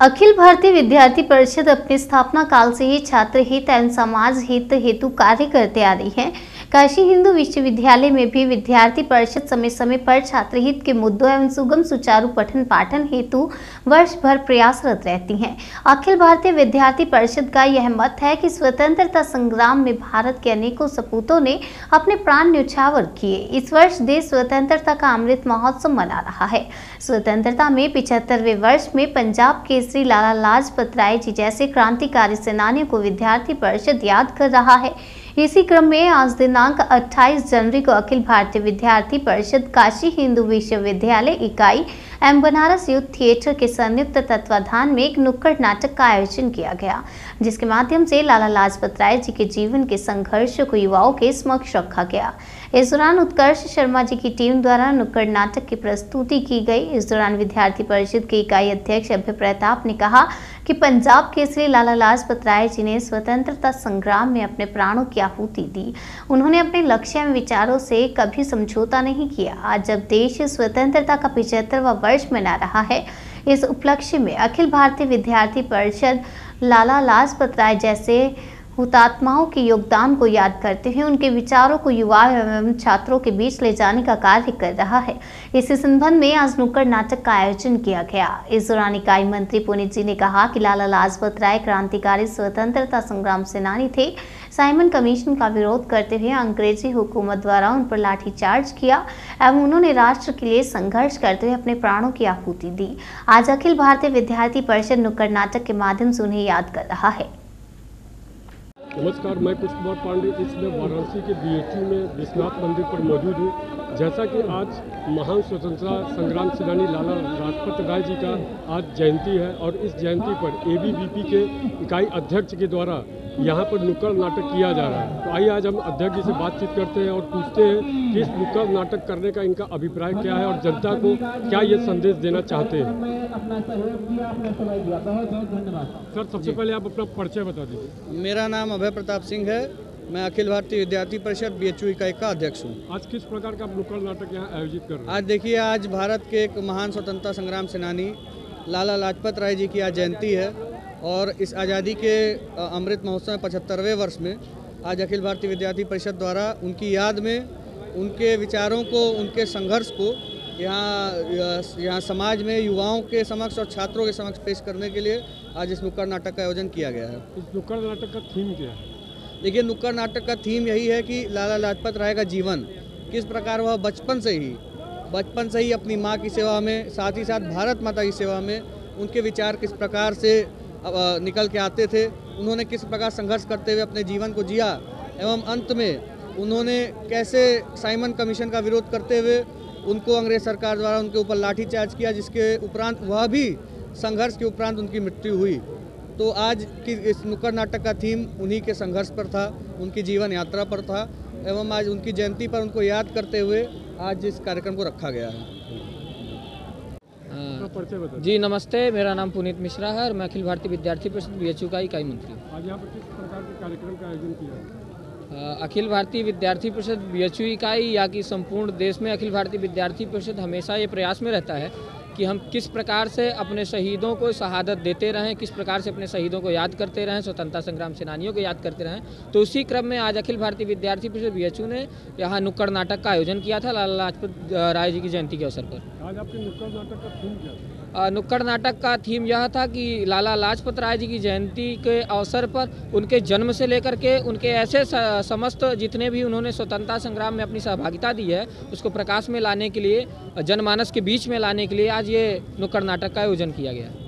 अखिल भारतीय विद्यार्थी परिषद अपने स्थापना काल से ही छात्र हित एवं समाज हित हेतु कार्य करते आ रही है। काशी हिंदू विश्वविद्यालय में भी विद्यार्थी परिषद समय समय पर छात्र हित के मुद्दों एवं सुगम सुचारू पठन पाठन हेतु वर्ष भर प्रयासरत रहती हैं। अखिल भारतीय विद्यार्थी परिषद का यह मत है कि स्वतंत्रता संग्राम में भारत के अनेकों सपूतों ने अपने प्राण न्यौछावर किए। इस वर्ष देश स्वतंत्रता का अमृत महोत्सव मना रहा है। स्वतंत्रता में पिछहत्तरवें वर्ष में पंजाब केसरी लाला लाजपत राय जी जैसे क्रांतिकारी सेनानियों को विद्यार्थी परिषद याद कर रहा है। इसी क्रम में आज दिनांक 28 जनवरी को अखिल भारतीय विद्यार्थी परिषद काशी हिंदू विश्वविद्यालय इकाई एवं बनारस यूथ थिएटर के संयुक्त तत्वाधान में एक नुक्कड़ नाटक का आयोजन किया गया, जिसके माध्यम से लाला लाजपत राय जी के जीवन के संघर्ष को युवाओं के समक्ष रखा गया। इस दौरान उत्कर्ष शर्मा जी की टीम द्वारा नुक्कड़ नाटक की प्रस्तुति की गई। इस दौरान विद्यार्थी परिषद के इकाई अध्यक्ष अभय प्रताप ने कहा कि पंजाब केसरी लाला लाजपत राय जी ने स्वतंत्रता संग्राम में अपने प्राणों की आहुति दी। उन्होंने अपने लक्ष्य एवं विचारों से कभी समझौता नहीं किया। आज जब देश स्वतंत्रता का पिछहत्तरवा वर्ष मना रहा है। इस उपलक्ष्य में अखिल भारतीय विद्यार्थी परिषद लाला लाजपत राय जैसे हुतात्माओं के योगदान को याद करते हुए उनके विचारों को युवा एवं छात्रों के बीच ले जाने का कार्य कर रहा है। इसी संबंध में आज नुक्कड़ नाटक का आयोजन किया गया। इस दौरान इकाई मंत्री पुनित जी ने कहा कि लाला लाजपत राय क्रांतिकारी स्वतंत्रता संग्राम सेनानी थे। साइमन कमीशन का विरोध करते हुए अंग्रेज़ी हुकूमत द्वारा उन पर लाठीचार्ज किया एवं उन्होंने राष्ट्र के लिए संघर्ष करते हुए अपने प्राणों की आहुति दी। आज अखिल भारतीय विद्यार्थी परिषद नुक्कड़ नाटक के माध्यम से उन्हें याद कर रहा है। नमस्कार मैं पुष्प कुमार पांडे इस समय वाराणसी के बीएचयू में विश्वनाथ मंदिर पर मौजूद हूँ। जैसा कि आज महान स्वतंत्रता संग्राम सेनानी लाला लाजपत राय जी का आज जयंती है और इस जयंती पर एबीवीपी के इकाई अध्यक्ष के द्वारा यहाँ पर नुक्कड़ नाटक किया जा रहा है। तो आइए आज हम अध्यक्ष जी से बातचीत करते हैं और पूछते हैं कि इस नुक्कड़ नाटक करने का इनका अभिप्राय क्या है और जनता को क्या ये संदेश देना चाहते हैं? अपना सहयोग दिया अपना समय दिया बहुत बहुत धन्यवाद सर सबसे पहले आप अपना परिचय बता दीजिए। मेरा नाम अभय प्रताप सिंह है। मैं अखिल भारतीय विद्यार्थी परिषद बी एच इकाई का अध्यक्ष हूँ। आज किस प्रकार का नुक्कड़ नाटक यहाँ आयोजित कर रहे हैं? आज देखिए आज भारत के एक महान स्वतंत्रता संग्राम सेनानी लाला लाजपत राय जी की आज जयंती है और इस आज़ादी के अमृत महोत्सव में पचहत्तरवें वर्ष में आज अखिल भारतीय विद्यार्थी परिषद द्वारा उनकी याद में उनके विचारों को उनके संघर्ष को यहाँ यहाँ समाज में युवाओं के समक्ष और छात्रों के समक्ष पेश करने के लिए आज इस नुक्कड़ नाटक का आयोजन किया गया है। इस नुक्कड़ नाटक का थीम क्या है? देखिए नुक्कड़ नाटक का थीम यही है कि लाला लाजपत राय का जीवन किस प्रकार वह बचपन से ही बचपन से ही अपनी माँ की सेवा में साथ ही साथ भारत माता की सेवा में उनके विचार किस प्रकार से निकल के आते थे उन्होंने किस प्रकार संघर्ष करते हुए अपने जीवन को जिया एवं अंत में उन्होंने कैसे साइमन कमीशन का विरोध करते हुए उनको अंग्रेज़ सरकार द्वारा उनके ऊपर लाठीचार्ज किया जिसके उपरांत वह भी संघर्ष के उपरांत उनकी मृत्यु हुई। तो आज की इस नुक्कड़ नाटक का थीम उन्हीं के संघर्ष पर था उनकी जीवन यात्रा पर था एवं आज उनकी जयंती पर उनको याद करते हुए आज इस कार्यक्रम को रखा गया है। दीजिए जी नमस्ते मेरा नाम पुनीत मिश्रा है और मैं अखिल भारतीय विद्यार्थी परिषद बी एच का इकाई मंत्री हूँ। आज यहाँ पर किस प्रकार के कार्यक्रम का आयोजन किया? है अखिल भारतीय विद्यार्थी परिषद बी इकाई या कि संपूर्ण देश में अखिल भारतीय विद्यार्थी परिषद हमेशा ये प्रयास में रहता है कि हम किस प्रकार से अपने शहीदों को शहादत देते रहें, किस प्रकार से अपने शहीदों को याद करते रहें, स्वतंत्रता संग्राम सेनानियों को याद करते रहें। तो उसी क्रम में आज अखिल भारतीय विद्यार्थी परिषद BHU ने यहाँ नुक्कड़ नाटक का आयोजन किया था। लाला लाजपत राय जी की जयंती के अवसर पर। आज आपके नुक्कड़ नाटक का थीम क्या नुक्कड़ नाटक का थीम यह था कि लाला लाजपत राय जी की जयंती के अवसर पर उनके जन्म से लेकर के उनके ऐसे समस्त जितने भी उन्होंने स्वतंत्रता संग्राम में अपनी सहभागिता दी है, उसको प्रकाश में लाने के लिए, जनमानस के बीच में लाने के लिए आज ये नुक्कड़ नाटक का आयोजन किया गया